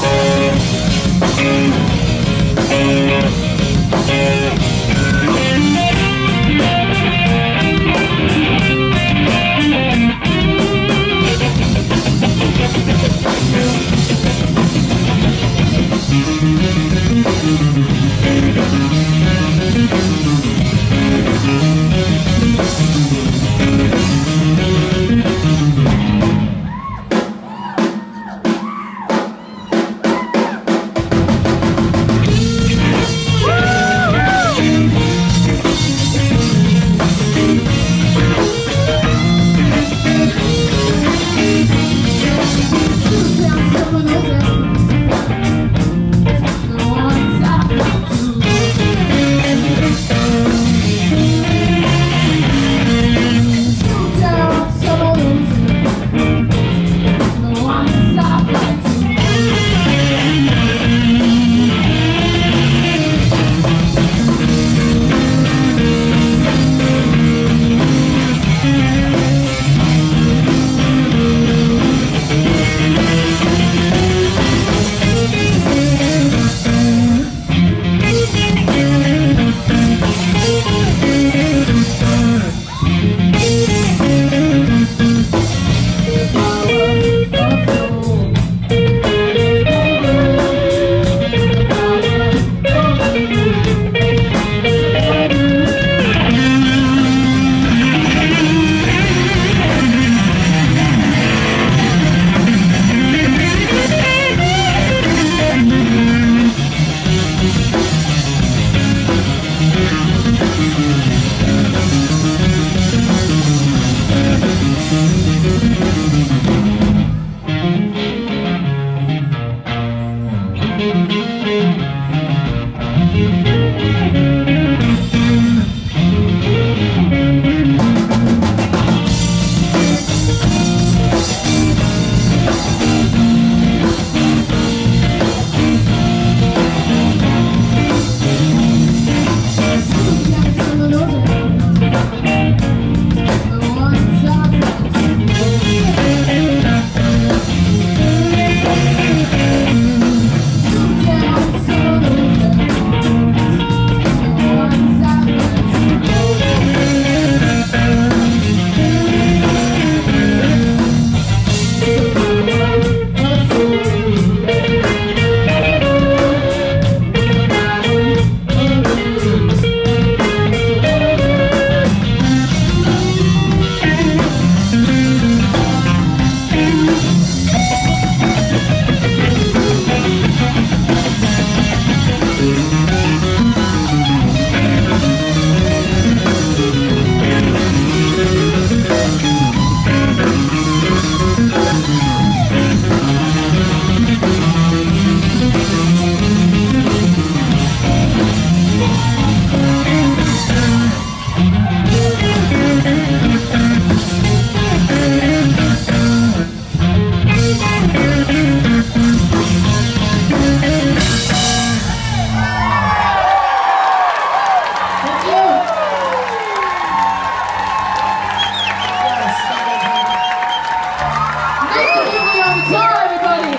Thank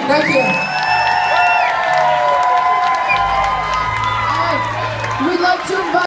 Thank you. All right. We'd like to invite